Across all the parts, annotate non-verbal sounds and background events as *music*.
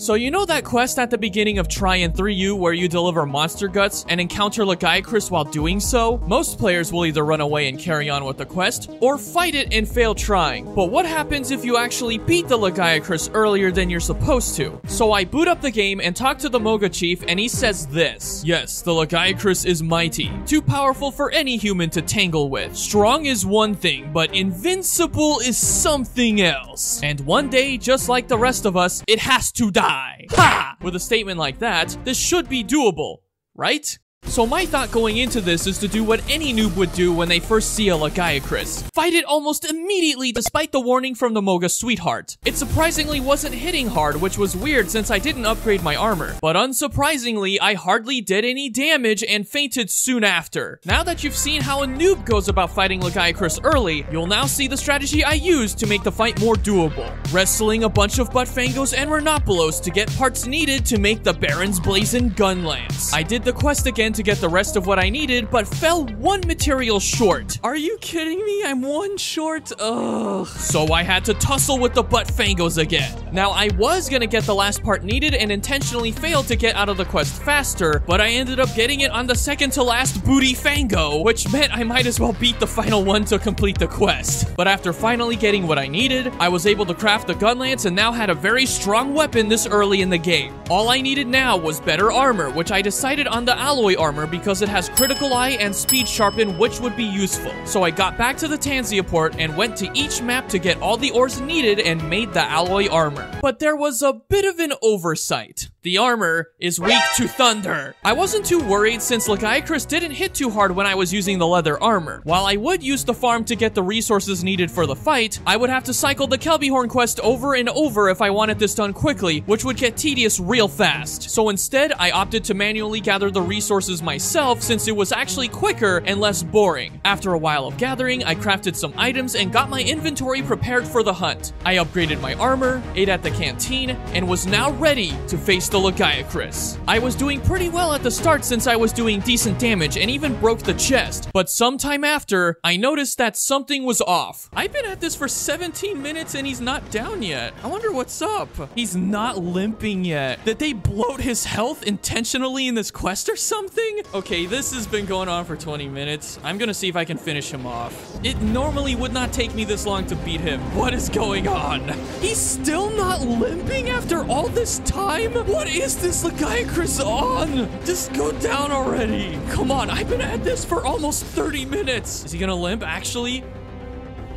So you know that quest at the beginning of Tri and 3U where you deliver monster guts and encounter Lagiacrus while doing so? Most players will either run away and carry on with the quest, or fight it and fail trying. But what happens if you actually beat the Lagiacrus earlier than you're supposed to? So I boot up the game and talk to the Moga chief and he says this. Yes, the Lagiacrus is mighty, too powerful for any human to tangle with. Strong is one thing, but invincible is something else. And one day, just like the rest of us, it has to die. Ha! With a statement like that, this should be doable, right? So my thought going into this is to do what any noob would do when they first see a Lagiacrus. Fight it almost immediately despite the warning from the Moga sweetheart. It surprisingly wasn't hitting hard, which was weird since I didn't upgrade my armor. But unsurprisingly, I hardly did any damage and fainted soon after. Now that you've seen how a noob goes about fighting Lagiacrus early, you'll now see the strategy I used to make the fight more doable. Wrestling a bunch of Bullfangos and Rhenoplos to get parts needed to make the Baron's Blazing Gun Lance. I did the quest again to get the rest of what I needed, but fell one material short. Are you kidding me? I'm one short? Ugh. So I had to tussle with the Bullfangos again. Now, I was gonna get the last part needed and intentionally failed to get out of the quest faster, but I ended up getting it on the second to last booty fango, which meant I might as well beat the final one to complete the quest. But after finally getting what I needed, I was able to craft the gun lance and now had a very strong weapon this early in the game. All I needed now was better armor, which I decided on the alloy armor because it has critical eye and speed sharpen, which would be useful. So I got back to the Tanzia port and went to each map to get all the ores needed and made the alloy armor. But there was a bit of an oversight. The armor is weak to thunder. I wasn't too worried since Lagiacrus didn't hit too hard when I was using the leather armor. While I would use the farm to get the resources needed for the fight, I would have to cycle the Kelbi Horn quest over and over if I wanted this done quickly, which would get tedious real fast. So instead, I opted to manually gather the resources myself since it was actually quicker and less boring. After a while of gathering, I crafted some items and got my inventory prepared for the hunt. I upgraded my armor, ate at the canteen, and was now ready to face the Lagiacrus. I was doing pretty well at the start since I was doing decent damage and even broke the chest, but sometime after, I noticed that something was off. I've been at this for 17 minutes and he's not down yet. I wonder what's up. He's not limping yet. Did they bloat his health intentionally in this quest or something? Okay, this has been going on for 20 minutes. I'm gonna see if I can finish him off. It normally would not take me this long to beat him. What is going on? He's still not limping after all this time? What is this Lagiacrus on? Just go down already. Come on, I've been at this for almost 30 minutes. Is he gonna limp, actually?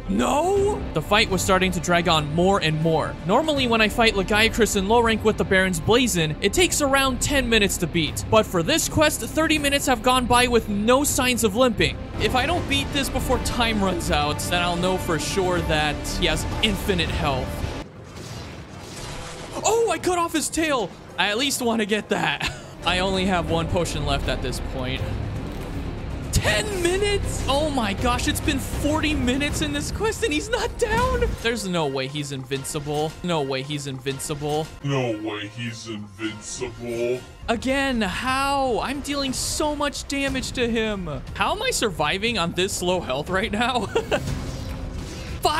No? The fight was starting to drag on more and more. Normally, when I fight Lagiacrus in low rank with the Baron's Blazon, it takes around 10 minutes to beat. But for this quest, 30 minutes have gone by with no signs of limping. If I don't beat this before time runs out, then I'll know for sure that he has infinite health. Oh, I cut off his tail! I at least want to get that. *laughs* I only have one potion left at this point. 10 minutes? Oh my gosh, it's been 40 minutes in this quest and he's not down. There's no way he's invincible. No way he's invincible. No way he's invincible. Again, how? I'm dealing so much damage to him. How am I surviving on this low health right now? *laughs*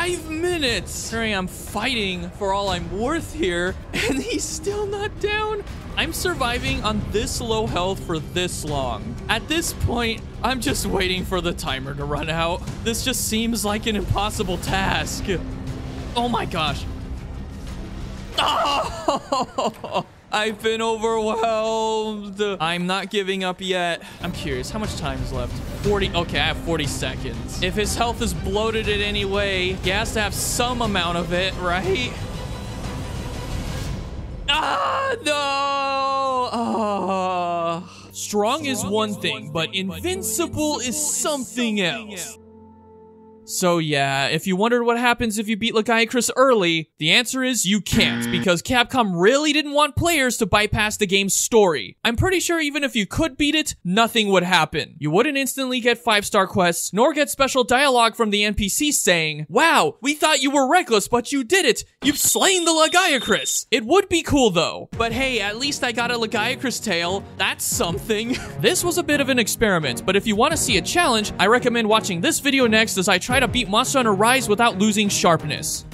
Five minutes! Here I am fighting for all I'm worth here, *laughs* and he's still not down. I'm surviving on this low health for this long. At this point, I'm just waiting for the timer to run out. This just seems like an impossible task. Oh my gosh. *laughs* Oh! I've been overwhelmed. I'm not giving up yet. I'm curious, how much time is left? 40, okay, I have 40 seconds. If his health is bloated in any way, he has to have some amount of it, right? Ah, no! Ah. Strong is one thing, but invincible is something else. So yeah, if you wondered what happens if you beat Lagiacrus early, the answer is you can't, hmm. because Capcom really didn't want players to bypass the game's story. I'm pretty sure even if you could beat it, nothing would happen. You wouldn't instantly get 5-star quests, nor get special dialogue from the NPC saying, Wow, we thought you were reckless, but you did it! You've slain the Lagiacrus! It would be cool though. But hey, at least I got a Lagiacrus tail. That's something. *laughs* this was a bit of an experiment, but if you want to see a challenge, I recommend watching this video next as I try try to beat Monster Hunter Rise without losing sharpness.